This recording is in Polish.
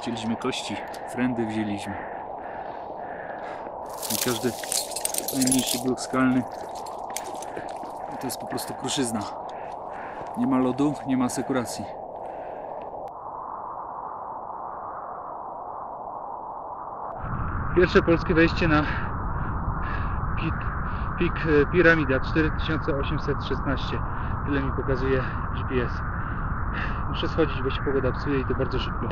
Wzięliśmy kości, frendy wzięliśmy. I każdy najmniejszy blok skalny to jest po prostu kruszyzna. Nie ma lodu, nie ma sekuracji. Pierwsze polskie wejście na pik, pik Piramida 4816. Tyle mi pokazuje GPS. Muszę schodzić, bo się pogoda psuje i to bardzo szybko.